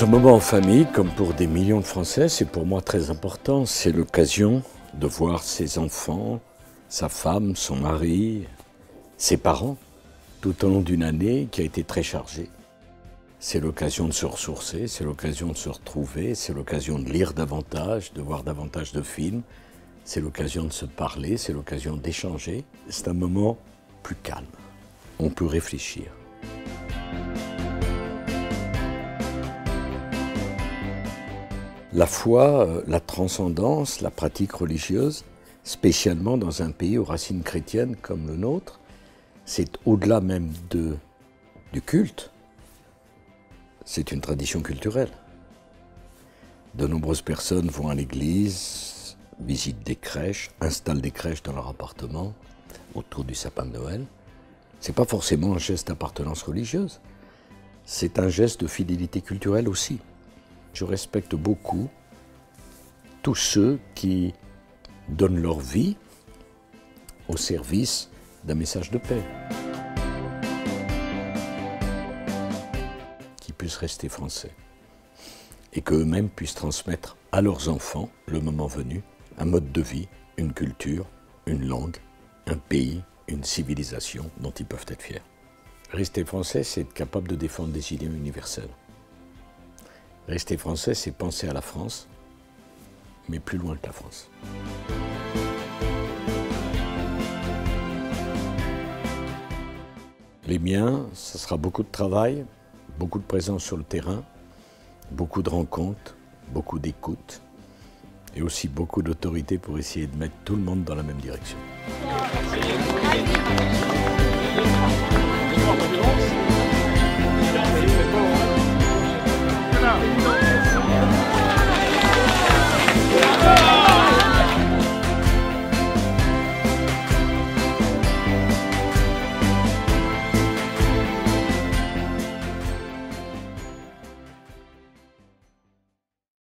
Ce moment en famille, comme pour des millions de Français, c'est pour moi très important. C'est l'occasion de voir ses enfants, sa femme, son mari, ses parents, tout au long d'une année qui a été très chargée. C'est l'occasion de se ressourcer, c'est l'occasion de se retrouver, c'est l'occasion de lire davantage, de voir davantage de films, c'est l'occasion de se parler, c'est l'occasion d'échanger. C'est un moment plus calme. On peut réfléchir. La foi, euh, la transcendance, la pratique religieuse, spécialement dans un pays aux racines chrétiennes comme le nôtre, c'est au-delà même du culte, c'est une tradition culturelle. De nombreuses personnes vont à l'église, visitent des crèches, installent des crèches dans leur appartement autour du sapin de Noël. Ce n'est pas forcément un geste d'appartenance religieuse, c'est un geste de fidélité culturelle aussi. Je respecte beaucoup tous ceux qui donnent leur vie au service d'un message de paix. Qui puissent rester français et qu'eux-mêmes puissent transmettre à leurs enfants, le moment venu, un mode de vie, une culture, une langue, un pays, une civilisation dont ils peuvent être fiers. Rester français, c'est être capable de défendre des idées universelles. Rester français, c'est penser à la France, mais plus loin que la France. Les miens, ce sera beaucoup de travail, beaucoup de présence sur le terrain, beaucoup de rencontres, beaucoup d'écoute et aussi beaucoup d'autorité pour essayer de mettre tout le monde dans la même direction.